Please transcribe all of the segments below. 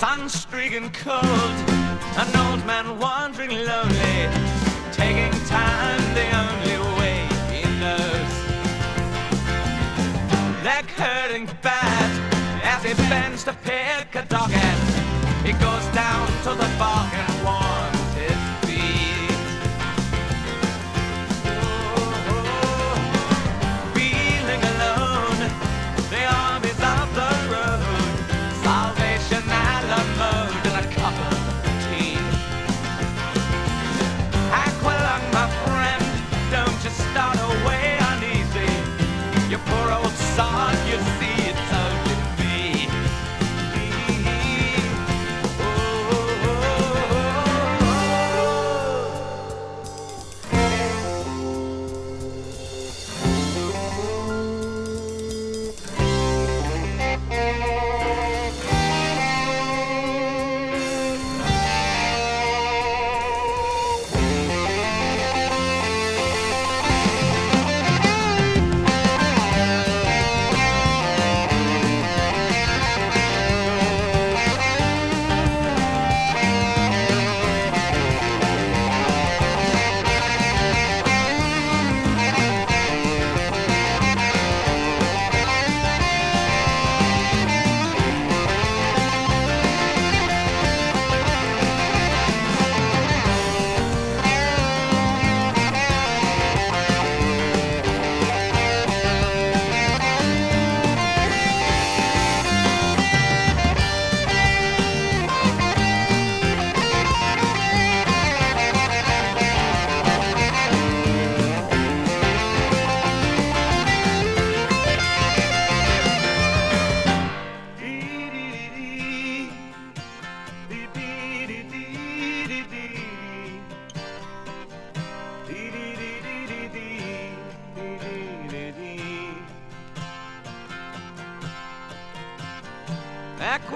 Sun streaking cold, an old man wandering lonely, taking time the only way he knows. Leg hurting bad as he bends to pick a dog docket, he goes down to the bargain.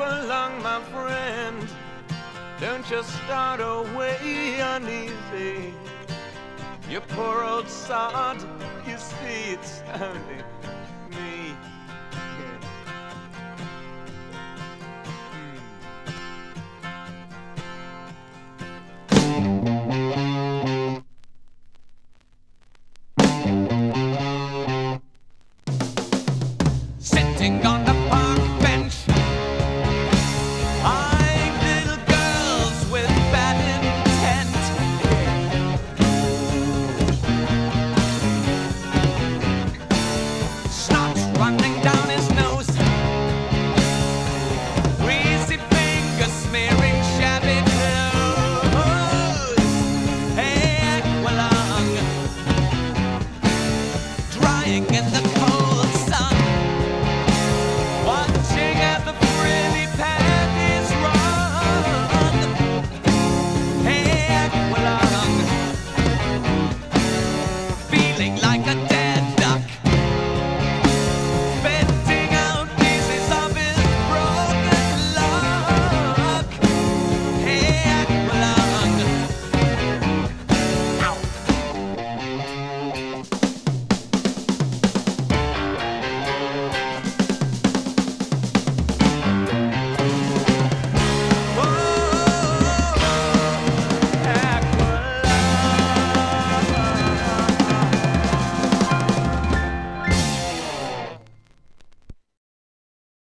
along, my friend. Don't you start away uneasy. You poor old sod, you see it's only thinking